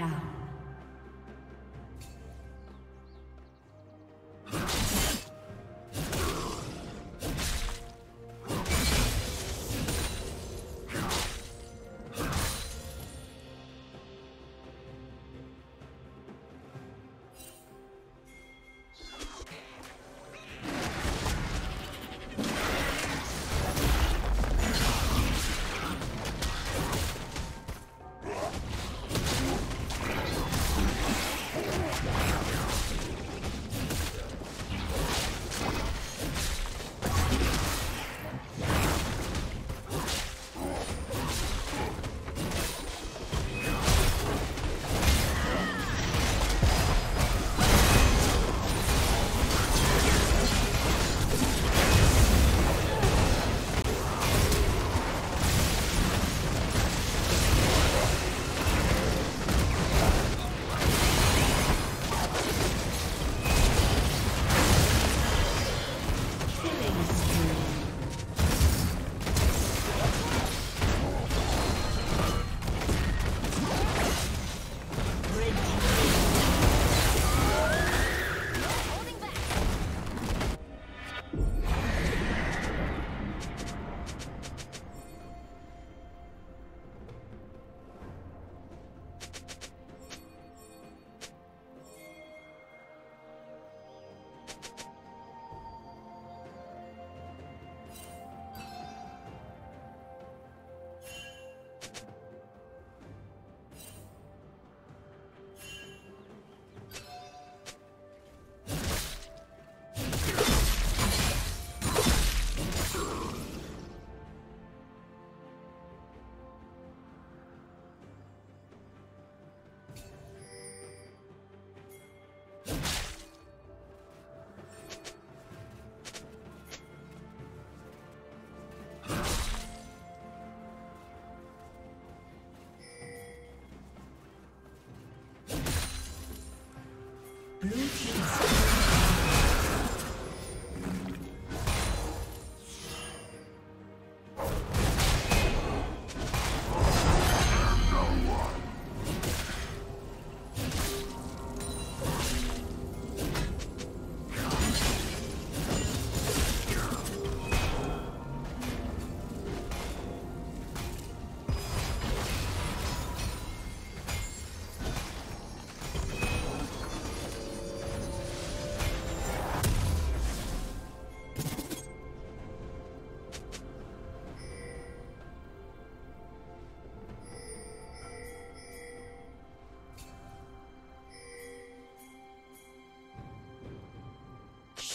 down.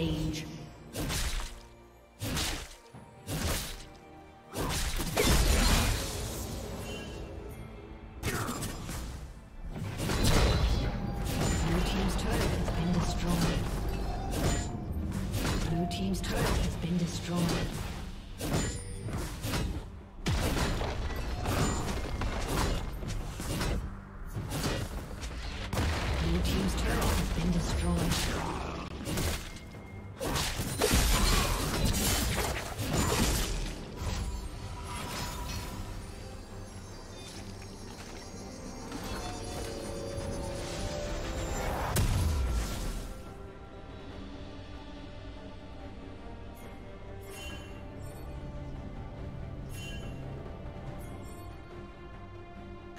Rampage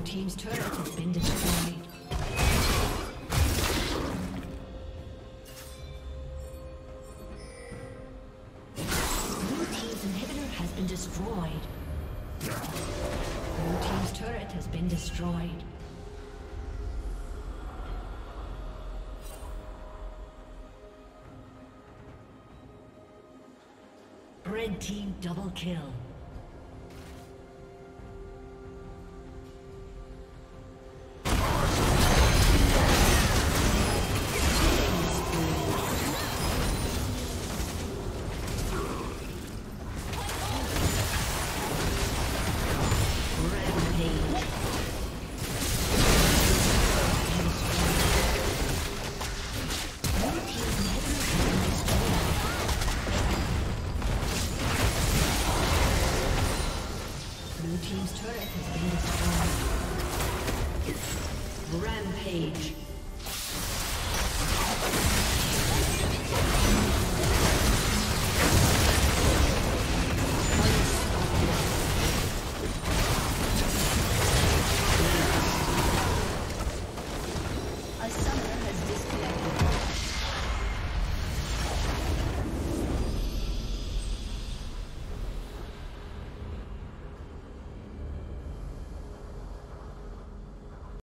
Team's turret has been destroyed. Blue team's inhibitor has been destroyed. Blue team's turret has been destroyed. Red team double kill.